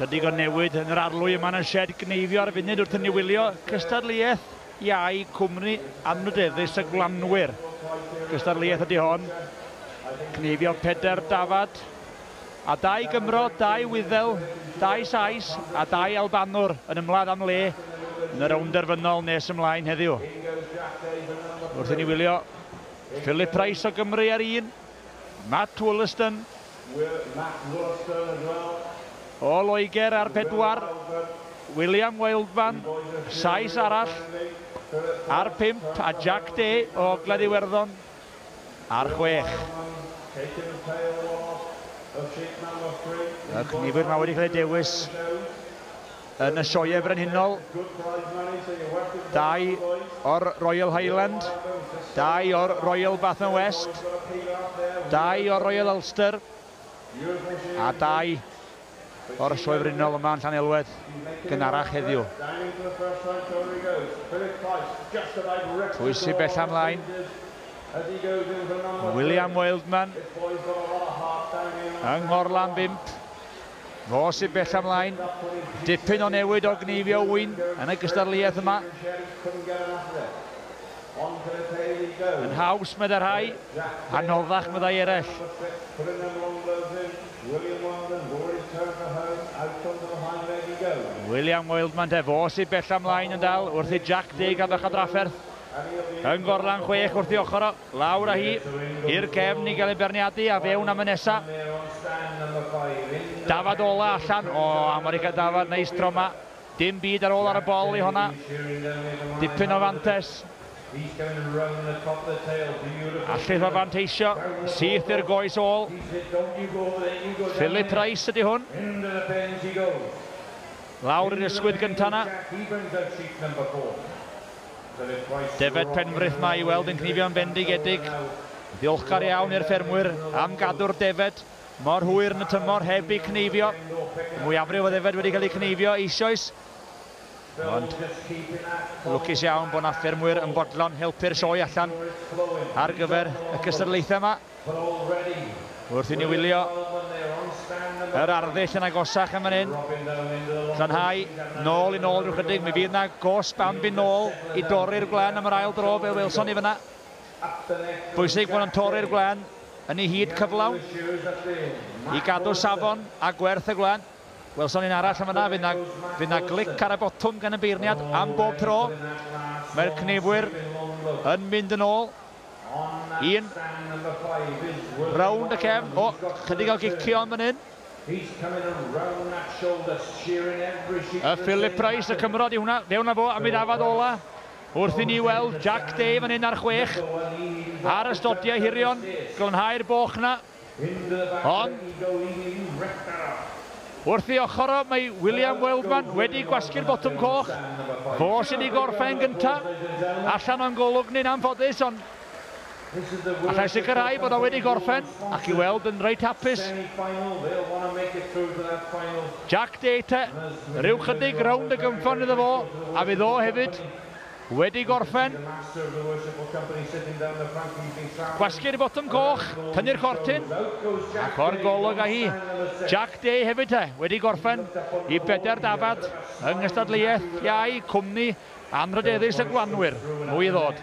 Chydig o newid yn yr arlwy yma yn y shed gneifio ar y funud wrth yn niwylio cystadleuaeth iau cwmni anwdeddus y glanwyr. Cystadleuaeth ydy hon. Cneifio peder dafad. A dau Gymro, dau Wyddel, dau Sais a dau Albanwr yn ymladd am le yn y rownd derfynol nes ymlaen heddiw. Wrth i ni wylio, Philip Price o Gymru ar un, Matt Wollaston o Loegr ar pedwar, William Wildman, Sais arall, ar pimp a Jack Day o Ogledd Iwerddon, ar chwech. Ac nifer mae wedi cael ei dewis yn y sioe brenhinol. Dau o'r Royal Highland, dau o'r Royal Bath and West, dau o'r Royal Ulster, a dau o'r sioe frinol yma yn Llanelwedd gynharach heddiw. Pwysi bell amlaen. William Wildman yng Ngorlan 5. Fo sy'n bell amlaen. Dipyn o newid o gnifio Wyn yn y gystadliaeth yma. Yn haws med yr rhai, anoddach meddai eraill. William Wildman defo sy'n bell amlaen yn dal wrth i Jack Dig addoch o drafferth. Yng Gorlan 6 wrth i ochr o, lawr â hi, i'r cefn i gael ei berniadu a fewn am y nesa. Dafad ola allan, o America Dafad, neis troma. Dim byd ar ôl ar y bol i honna. Dipyn o fantes. Allai dda fanteisio, syth i'r goes ôl. Philip Price ydy hwn. Lawr i'r ysgwydd gyntaf yna. Defed Penfrith mae i weld yn cnifio'n fendigedig. Ddiolchgar iawn i'r ffermwyr am gadw'r defed. Mor hwyr yn y tymor heb i cnifio. Mwyafrif o ddefed wedi cael ei cnifio eisoes. Ond lwcus iawn bod na ffermwyr yn bodlon helpu'r sioe allan ar gyfer y cystadlaethau yma. Wrth i ni wylio yr arddull yn agosach yma hyn. Llanhau, nôl i nôl rhyw chydig. Mi fydd na gos bambi nôl i dorri'r glen am yr ail dro fel Wilson i fyna. Bwysig bod yn torri'r glen yn ei hyd cyflawn i gadw safon a gwerth y glen. Welson ni'n arall am yna, fydd na, fydd na glic ar y botwm gan y beirniad am bob tro. Mae'r cnefwyr yn mynd yn ôl. Un rawnd y cefn. O, chydig o gicio am yn hyn. Y Philip Price, y Cymro, di hwnna. Dewn na fo am mynd afad ola. Wrth i ni weld Jack Day fan hyn ar chwech. Ar y stodiau hirion, glynhau'r boch na. Ond, Wrth i ochr o, mae William Wildman wedi gwasgu'r botwm coch. Fo sydd wedi gorffen gyntaf. Allan o'n golwg ni'n anffodus, ond Allai sicrhau bod o wedi gorffen ac i weld yn reit hapus. Jack Data, rhyw chydig rownd y gymffon iddo fo, a fydd o hefyd wedi gorffen. Gwasgu'r botwm coch, tynnu'r cortyn, ac o'r golwg a hi. Jack Day hefyd te, wedi gorffen i bedair dafad yng Nghystadleuaeth Iau, cwmni anrydeddus y gwanwyr. Mwy i ddod.